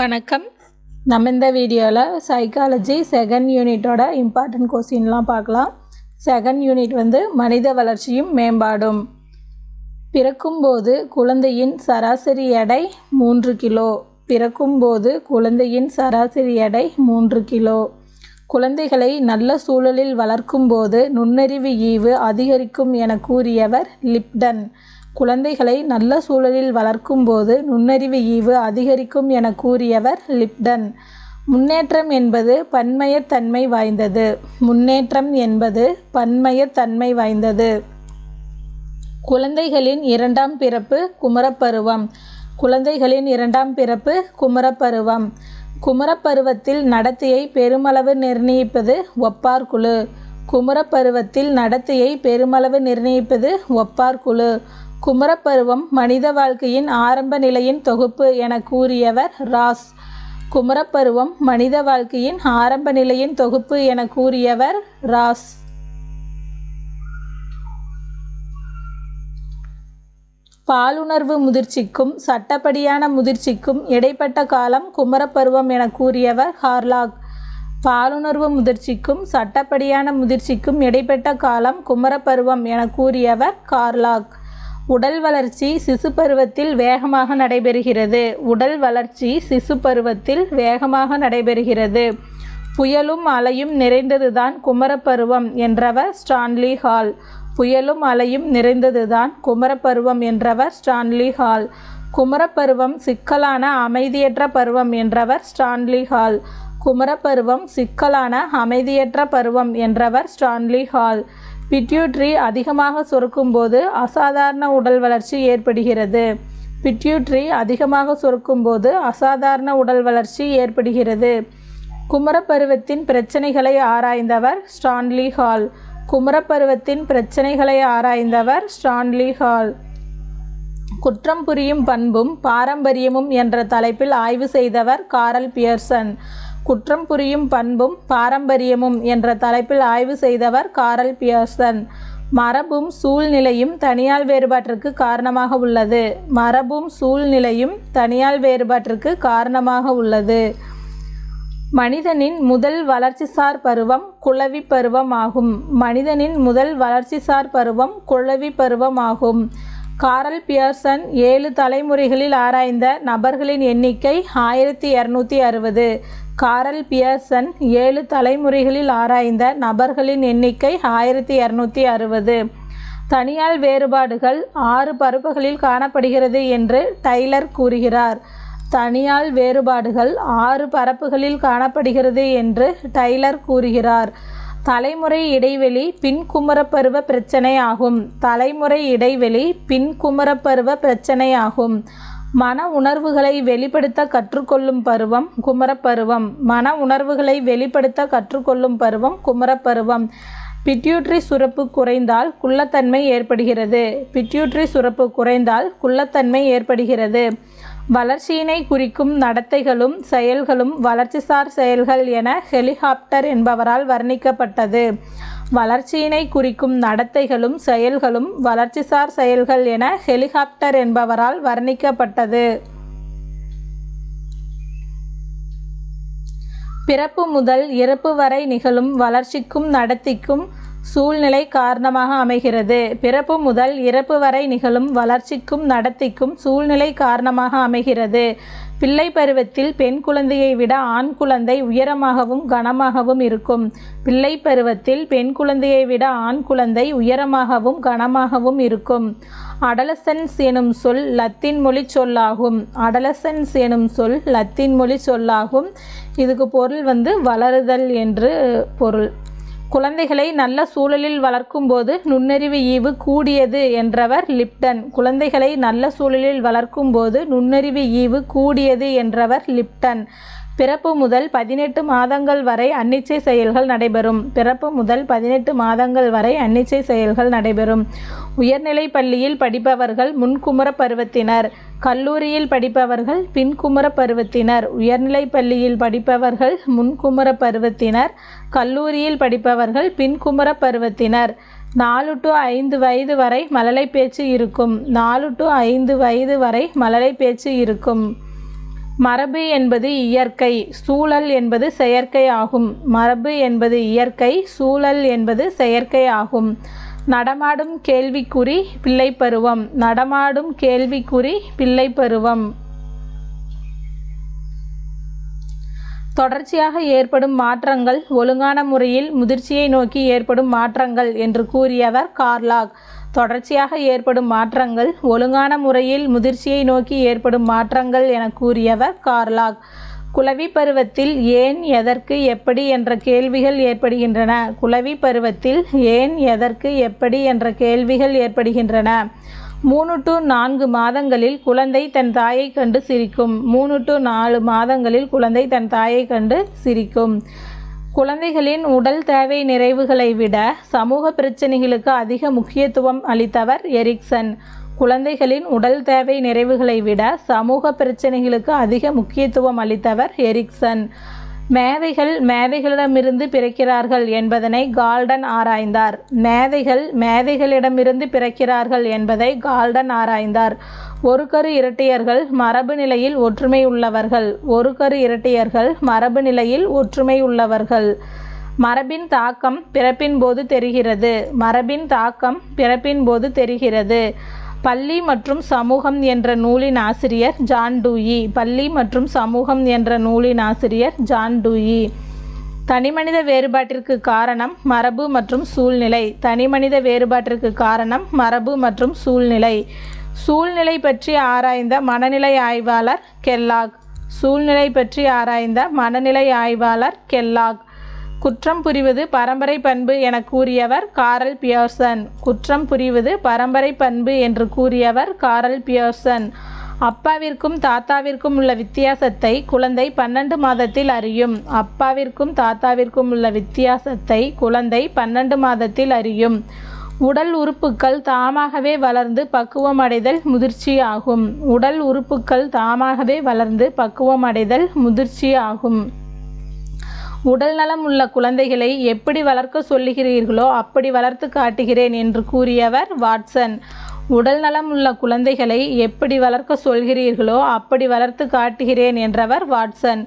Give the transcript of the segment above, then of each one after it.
வணக்கம். நம்ம இந்த வீடியோவில் சைக்காலஜி செகண்ட் யூனிட்டோட இம்பார்ட்டன்ட் கொஸ்டின்லாம் பார்க்கலாம். செகண்ட் யூனிட் வந்து மனித வளர்ச்சியும் மேம்பாடும். பிறக்கும்போது குழந்தையின் சராசரி எடை மூன்று கிலோ. பிறக்கும்போது குழந்தையின் சராசரி எடை மூன்று கிலோ. குழந்தைகளை நல்ல சூழலில் வளர்க்கும்போது நுண்ணறிவு ஈவு அதிகரிக்கும் என கூறியவர் லிப்டன். குழந்தைகளை நல்ல சூழலில் வளர்க்கும்போது நுண்ணறிவு ஈவு அதிகரிக்கும் என கூறியவர் லிப்டன். முன்னேற்றம் என்பது பன்மயத்தன்மை வாய்ந்தது. முன்னேற்றம் என்பது பன்மயத்தன்மை வாய்ந்தது. குழந்தைகளின் இரண்டாம் பிறப்பு குமரப்பருவம். குழந்தைகளின் இரண்டாம் பிறப்பு குமரப்பருவம். குமரப்பருவத்தில் நடத்தையை பெருமளவு நிர்ணயிப்பது ஒப்பார் குழு குமரப்பருவத்தில் நடத்தையை பெருமளவு நிர்ணயிப்பது ஒப்பார் குழு குமரப்பருவம் மனித வாழ்க்கையின் ஆரம்ப நிலையின் தொகுப்பு என கூறியவர் ராஸ். குமரப்பருவம் மனித வாழ்க்கையின் ஆரம்ப நிலையின் தொகுப்பு என கூறியவர் ராஸ். பாலுணர்வு முதிர்ச்சிக்கும் சட்டப்படியான முதிர்ச்சிக்கும் இடைப்பட்ட காலம் குமரப்பருவம் என கூறியவர் ஹார்லாக். பாலுணர்வு முதிர்ச்சிக்கும் சட்டப்படியான முதிர்ச்சிக்கும் இடைப்பட்ட காலம் குமரப்பருவம் என கூறியவர் கார்லாக். உடல் வளர்ச்சி சிசு பருவத்தில் வேகமாக நடைபெறுகிறது. உடல் வளர்ச்சி சிசு பருவத்தில் வேகமாக நடைபெறுகிறது. புயலும் அலையும் நிறைந்ததுதான் குமரப்பருவம் என்றவர் ஸ்டான்லி ஹால். புயலும் அலையும் நிறைந்ததுதான் குமரப்பருவம் என்றவர் ஸ்டான்லி ஹால். குமரப்பருவம் சிக்கலான அமைதியற்ற பருவம் என்றவர் ஸ்டான்லி ஹால். குமரப்பருவம் சிக்கலான அமைதியற்ற பருவம் என்றவர் ஸ்டான்லி ஹால். பிட்யூட்ரி அதிகமாக சுரக்கும்போது அசாதாரண உடல் வளர்ச்சி ஏற்படுகிறது. பிட்யூட்ரி அதிகமாக சுரக்கும்போது அசாதாரண உடல் வளர்ச்சி ஏற்படுகிறது. குமரப்பருவத்தின் பிரச்சனைகளை ஆராய்ந்தவர் ஸ்டான்லி ஹால். குமரப்பருவத்தின் பிரச்சனைகளை ஆராய்ந்தவர் ஸ்டான்லி ஹால். குற்றம் புரியும் பண்பும் பாரம்பரியமும் என்ற தலைப்பில் ஆய்வு செய்தவர் காரல் பியர்சன். குற்றம் புரியும் பண்பும் பாரம்பரியமும் என்ற தலைப்பில் ஆய்வு செய்தவர் காரல் பியர்சன். மரபும் சூழ்நிலையும் தனியால் வேறுபாட்டிற்கு காரணமாக உள்ளது. மரபும் சூழ்நிலையும் தனியால் வேறுபாட்டிற்கு காரணமாக உள்ளது. மனிதனின் முதல் வளர்ச்சிசார் பருவம் குளவி பருவம் ஆகும் மனிதனின் முதல் வளர்ச்சிசார் பருவம் குளவி பருவம் ஆகும் காரல் பியர்சன் ஏழு தலைமுறைகளில் ஆராய்ந்த நபர்களின் எண்ணிக்கை ஆயிரத்தி இரநூத்தி அறுபது. காரல் பியர்சன் ஏழு தலைமுறைகளில் ஆராய்ந்த நபர்களின் எண்ணிக்கை ஆயிரத்தி இரநூத்தி அறுபது. தனியால் வேறுபாடுகள் ஆறு பருப்புகளில் காணப்படுகிறது என்று டைலர் கூறுகிறார். தனியால் வேறுபாடுகள் ஆறு பரப்புகளில் காணப்படுகிறது என்று டைலர் கூறுகிறார். தலைமுறை இடைவெளி பின்குமரப்பருவ பிரச்சனை ஆகும். தலைமுறை இடைவெளி பின்குமரப்பருவ பிரச்சனை ஆகும். மன உணர்வுகளை வெளிப்படுத்த கற்றுக்கொள்ளும் பருவம் குமரப்பருவம். மன உணர்வுகளை வெளிப்படுத்த கற்றுக்கொள்ளும் பருவம் குமரப்பருவம். பிட்யூட்ரி சுரப்பு குறைந்தால் குள்ளத்தன்மை ஏற்படுகிறது. பிட்யூட்ரி சுரப்பு குறைந்தால் குள்ளத்தன்மை ஏற்படுகிறது. வளர்ச்சியினை குறிக்கும் நடத்தைகளும் செயல்களும் வளர்ச்சிசார் செயல்கள் என ஹெலிகாப்டர் என்பவரால் வர்ணிக்கப்பட்டது. வளர்ச்சியினை குறிக்கும் நடத்தைகளும் செயல்களும் வளர்ச்சிசார் செயல்கள் என ஹெலிகாப்டர் என்பவரால் வர்ணிக்கப்பட்டது. பிறப்பு முதல் இறப்பு வரை நிகழும் வளர்ச்சிக்கும் நடத்திக்கும் சூழ்நிலை காரணமாக அமைகிறது. பிறப்பு முதல் இறப்பு வரை நிகழும் வளர்ச்சிக்கும் நடத்திக்கும் சூழ்நிலை காரணமாக அமைகிறது. பிள்ளை பருவத்தில் பெண் குழந்தையை விட ஆண் குழந்தை உயரமாகவும் கனமாகவும் இருக்கும். பிள்ளை பருவத்தில் பெண் குழந்தையை விட ஆண் குழந்தை உயரமாகவும் கனமாகவும் இருக்கும். அடலசன்ஸ் எனும் சொல் லத்தீன் மொழி சொல்லாகும். அடலசன்ஸ் எனும் சொல் லத்தீன் மொழி சொல்லாகும். இதுக்கு பொருள் வந்து வளருதல் என்று பொருள். குழந்தைகளை நல்ல சூழலில் வளர்க்கும்போது நுண்ணறிவு ஈவு கூடியது என்றவர் லிப்டன். குழந்தைகளை நல்ல சூழலில் வளர்க்கும்போது நுண்ணறிவு ஈவு கூடியது என்றவர் லிப்டன். பிறப்பு முதல் பதினெட்டு மாதங்கள் வரை அன்னிச்சை செயல்கள் நடைபெறும். பிறப்பு முதல் பதினெட்டு மாதங்கள் வரை அன்னிச்சை செயல்கள் நடைபெறும். உயர்நிலை பள்ளியில் படிப்பவர்கள் முன்குமர பருவத்தினர். கல்லூரியில் படிப்பவர்கள் பின்குமர பருவத்தினர். உயர்நிலை பள்ளியில் படிப்பவர்கள் முன்குமர பருவத்தினர். கல்லூரியில் படிப்பவர்கள் பின்குமர பருவத்தினர். நாலு டு ஐந்து வயது வரை மழலை பேச்சு இருக்கும். நாலு டு ஐந்து வயது வரை மழலை பேச்சு இருக்கும். மரபு என்பது இயற்கை சூழல் என்பது செயற்கை ஆகும். மரபு என்பது இயற்கை சூழல் என்பது செயற்கை ஆகும். நடமாடும் கேள்விக்குறி பிள்ளை பருவம் நடமாடும் கேள்விக்குறி பிள்ளை பருவம் தொடர்ச்சியாக ஏற்படும் மாற்றங்கள் ஒழுங்கான முறையில் முதிர்ச்சியை நோக்கி ஏற்படும் மாற்றங்கள் என்று கூறியவர் கார்லாக். தொடர்ச்சியாக ஏற்படும் மாற்றங்கள் ஒழுங்கான முறையில் முதிர்ச்சியை நோக்கி ஏற்படும் மாற்றங்கள் என கூறியவர் கார்லாக். குளவி பருவத்தில் ஏன் எதற்கு எப்படி என்ற கேள்விகள் ஏற்படுகின்றன. குளவி பருவத்தில் ஏன் எதற்கு எப்படி என்ற கேள்விகள் ஏற்படுகின்றன. மூணு டு நான்கு மாதங்களில் குழந்தை தன் தாயை கண்டு சிரிக்கும். மூணு டு நாலு மாதங்களில் குழந்தை தன் தாயை கண்டு சிரிக்கும். குழந்தைகளின் உடல் தேவை நிறைவுகளை விட சமூக பிரச்சனைகளுக்கு அதிக முக்கியத்துவம் அளித்தவர் எரிக்சன். குழந்தைகளின் உடல் தேவை நிறைவுகளை விட சமூக பிரச்சனைகளுக்கு அதிக முக்கியத்துவம் அளித்தவர் எரிக்சன். மேதைகள் மேதைகளிடமிருந்து பிறக்கிறார்கள் என்பதனை கால்டன் ஆராய்ந்தார். மேதைகள் மேதைகளிடமிருந்து பிறக்கிறார்கள் என்பதை கால்டன் ஆராய்ந்தார். ஒரு கரு இரட்டையர்கள் மரபு நிலையில் ஒற்றுமை உள்ளவர்கள். ஒரு கரு இரட்டையர்கள் மரபு நிலையில் ஒற்றுமை உள்ளவர்கள். மரபின் தாக்கம் பிறப்பின் போது தெரிகிறது. மரபின் தாக்கம் பிறப்பின் போது தெரிகிறது. பள்ளி மற்றும் சமூகம் என்ற நூலின் ஆசிரியர் ஜான் டூயி. பள்ளி மற்றும் சமூகம் என்ற நூலின் ஆசிரியர் ஜான் டூயி. தனிமனித வேறுபாட்டிற்கு காரணம் மரபு மற்றும் சூழ்நிலை. தனிமனித வேறுபாட்டிற்கு காரணம் மரபு மற்றும் சூழ்நிலை. சூழ்நிலை பற்றி ஆராய்ந்த மனநிலை ஆய்வாளர் கெல்லாக். சூழ்நிலை பற்றி ஆராய்ந்த மனநிலை ஆய்வாளர் கெல்லாக். குற்றம் புரிவது பரம்பரை பண்பு என கூறியவர் காரல் பியர்சன். குற்றம் புரிவது பரம்பரை பண்பு என்று கூறியவர் காரல் பியர்சன். அப்பாவிற்கும் தாத்தாவிற்கும் உள்ள வித்தியாசத்தை குழந்தை பன்னெண்டு மாதத்தில் அறியும். அப்பாவிற்கும் தாத்தாவிற்கும் உள்ள வித்தியாசத்தை குழந்தை பன்னெண்டு மாதத்தில் அறியும். உடல் உறுப்புக்கள் தாமாகவே வளர்ந்து பக்குவமடைதல் முதிர்ச்சி ஆகும் உடல் உறுப்புக்கள் தாமாகவே வளர்ந்து பக்குவமடைதல் முதிர்ச்சி ஆகும் உடல் நலம் உள்ள குழந்தைகளை எப்படி வளர்க்க சொல்லுகிறீர்களோ அப்படி வளர்த்து காட்டுகிறேன் என்று கூறியவர் வாட்சன். உடல் நலம் உள்ள குழந்தைகளை எப்படி வளர்க்க சொல்கிறீர்களோ அப்படி வளர்த்து காட்டுகிறேன் என்றவர் வாட்சன்.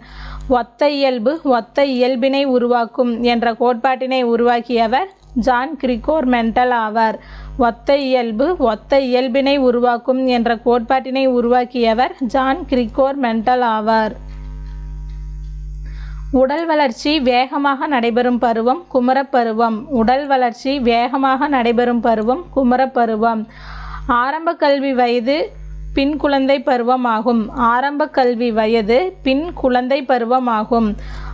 ஒத்த இயல்பு ஒத்த இயல்பினை உருவாக்கும் என்ற கோட்பாட்டினை உருவாக்கியவர் ஜான் கிரிகோர் மெண்டல் ஆவார். ஒத்த இயல்பு ஒத்த இயல்பினை உருவாக்கும் என்ற கோட்பாட்டினை உருவாக்கியவர் ஜான் கிரிகோர் மெண்டல் ஆவார். உடல் வளர்ச்சி வேகமாக நடைபெறும் பருவம் குமரப்பருவம் உடல் வளர்ச்சி வேகமாக நடைபெறும் பருவம் குமரப்பருவம் ஆரம்ப கல்வி வயது பின் குழந்தை பருவம் ஆகும் ஆரம்ப கல்வி வயது பின் குழந்தை பருவம் ஆகும்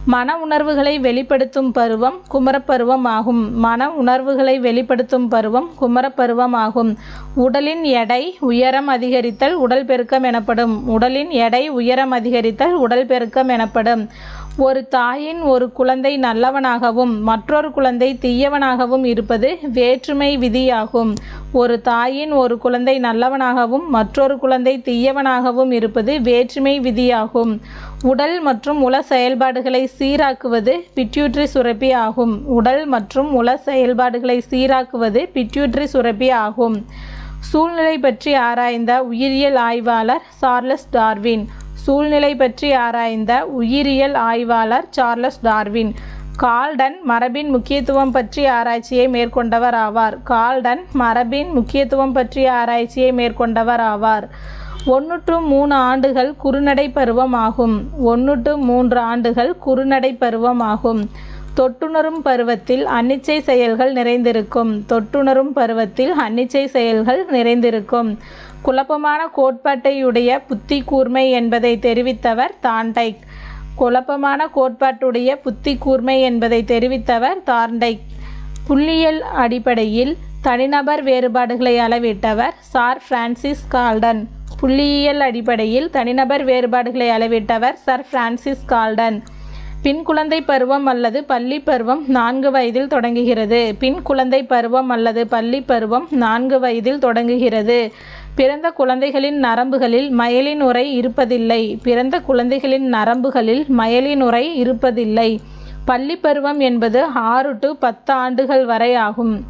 மன உணர்வுகளை வெளிப்படுத்தும் பருவம் குமரப்பருவம் ஆகும் மன உணர்வுகளை வெளிப்படுத்தும் பருவம் குமரப்பருவம் ஆகும் உடலின் எடை உயரம் அதிகரித்தல் உடல் பெருக்கம் எனப்படும். உடலின் எடை உயரம் அதிகரித்தல் உடல் பெருக்கம் எனப்படும். ஒரு தாயின் ஒரு குழந்தை நல்லவனாகவும் மற்றொரு குழந்தை தீயவனாகவும் இருப்பது வேற்றுமை விதியாகும். ஒரு தாயின் ஒரு குழந்தை நல்லவனாகவும் மற்றொரு குழந்தை தீயவனாகவும் இருப்பது வேற்றுமை விதியாகும். உடல் மற்றும் உள செயல்பாடுகளை சீராக்குவது பிட்யூட்ரி சுரப்பி ஆகும். உடல் மற்றும் உள செயல்பாடுகளை சீராக்குவது பிட்யூட்ரி சுரப்பி ஆகும். சூழ்நிலை பற்றி ஆராய்ந்த உயிரியல் ஆய்வாளர் சார்லஸ் டார்வின் சூழ்நிலை பற்றி ஆராய்ந்த உயிரியல் ஆய்வாளர் சார்லஸ் டார்வின். கால்டன் மரபின் முக்கியத்துவம் பற்றிய ஆராய்ச்சியை மேற்கொண்டவர் ஆவார். கால்டன் மரபின் முக்கியத்துவம் பற்றிய ஆராய்ச்சியை மேற்கொண்டவர் ஆவார். ஒன்று டு மூணு ஆண்டுகள் குறுநடை பருவம் ஆகும். ஒன்று டு மூன்று ஆண்டுகள் குறுநடை பருவம் ஆகும். தொட்டுணரும் பருவத்தில் அன்னிச்சை செயல்கள் நிறைந்திருக்கும். தொட்டுணரும் பருவத்தில் அன்னிச்சை செயல்கள் நிறைந்திருக்கும். குழப்பமான கோட்பாட்டையுடைய புத்தி கூர்மை என்பதை தெரிவித்தவர் தாண்டைக் குழப்பமான கோட்பாட்டுடைய புத்தி கூர்மை என்பதை தெரிவித்தவர் தார்ண்டைக் புள்ளியியல் அடிப்படையில் தனிநபர் வேறுபாடுகளை அளவிட்டவர் சார் பிரான்சிஸ் கால்டன். புள்ளியியல் அடிப்படையில் தனிநபர் வேறுபாடுகளை அளவிட்டவர் சர் பிரான்சிஸ் கால்டன். பின் குழந்தை பருவம் அல்லது பள்ளி பருவம் நான்கு வயதில் தொடங்குகிறது. பின் குழந்தை பருவம் அல்லது பள்ளி பருவம் நான்கு வயதில் தொடங்குகிறது. பிறந்த குழந்தைகளின் நரம்புகளில் மயலின் உரை இருப்பதில்லை. பிறந்த குழந்தைகளின் நரம்புகளில் மயலின் உரை இருப்பதில்லை. பள்ளிப்பருவம் என்பது ஆறு டு பத்து ஆண்டுகள் வரை ஆகும்.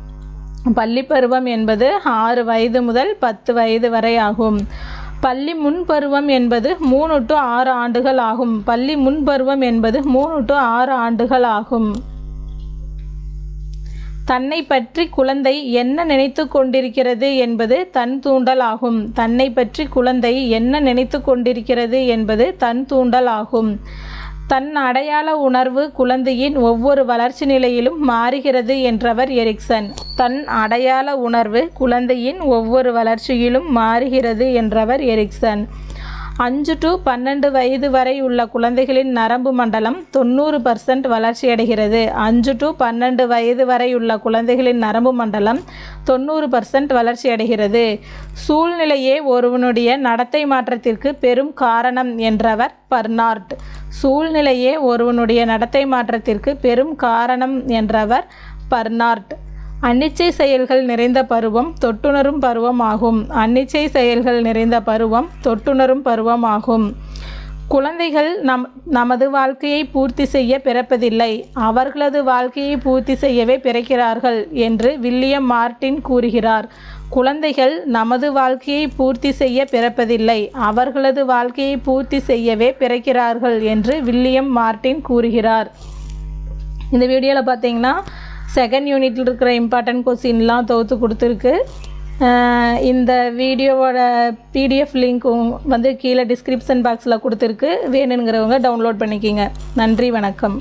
பள்ளிப்பருவம் என்பது ஆறு வயது முதல் பத்து வயது வரை ஆகும். பள்ளி முன்பருவம் என்பது மூணு டு ஆறு ஆண்டுகள் ஆகும். பள்ளி முன்பருவம் என்பது மூணு டு ஆறு ஆண்டுகள் ஆகும். தன்னை பற்றி குழந்தை என்ன நினைத்து கொண்டிருக்கிறது என்பது தன் தூண்டல் ஆகும் தன்னை பற்றி குழந்தை என்ன நினைத்து கொண்டிருக்கிறது என்பது தன் தூண்டல் ஆகும் தன் அடையாள உணர்வு குழந்தையின் ஒவ்வொரு வளர்ச்சி நிலையிலும் மாறுகிறது என்றவர் எரிக்சன். தன் அடையாள உணர்வு குழந்தையின் ஒவ்வொரு வளர்ச்சியிலும் மாறுகிறது என்றவர் எரிக்சன். அஞ்சு டு பன்னெண்டு வயது வரை உள்ள குழந்தைகளின் நரம்பு மண்டலம் தொண்ணூறு பர்சன்ட் வளர்ச்சியடைகிறது அஞ்சு டு பன்னெண்டு வயது வரை உள்ள குழந்தைகளின் நரம்பு மண்டலம் தொண்ணூறு பர்சன்ட் வளர்ச்சியடைகிறது சூழ்நிலையே ஒருவனுடைய நடத்தை மாற்றத்திற்கு பெரும் காரணம் என்றவர் பர்னார்ட். சூழ்நிலையே ஒருவனுடைய நடத்தை மாற்றத்திற்கு பெரும் காரணம் என்றவர் பர்னார்ட். அன்னிச்சை செயல்கள் நிறைந்த பருவம் தொட்டுணரும் பருவம் ஆகும் அன்னிச்சை செயல்கள் நிறைந்த பருவம் தொட்டுணரும் பருவம் ஆகும் குழந்தைகள் நம் நமது வாழ்க்கையை பூர்த்தி செய்ய பிறப்பதில்லை. அவர்களது வாழ்க்கையை பூர்த்தி செய்யவே பிறக்கிறார்கள் என்று வில்லியம் மார்ட்டின் கூறுகிறார். குழந்தைகள் நமது வாழ்க்கையை பூர்த்தி செய்ய பிறப்பதில்லை. அவர்களது வாழ்க்கையை பூர்த்தி செய்யவே பிறக்கிறார்கள் என்று வில்லியம் மார்ட்டின் கூறுகிறார். இந்த வீடியோவில் பார்த்தீங்கன்னா செகண்ட் யூனிட்டில் இருக்கிற இம்பார்ட்டன்ட் கொஸ்டின்லாம் தொகுத்து கொடுத்துருக்கு. இந்த வீடியோவோட பிடிஎஃப் லிங்க்கும் வந்து கீழே டிஸ்கிரிப்ஷன் பாக்ஸில் கொடுத்துருக்கு. வேணுங்கிறவங்க டவுன்லோட் பண்ணிக்கிங்க. நன்றி வணக்கம்.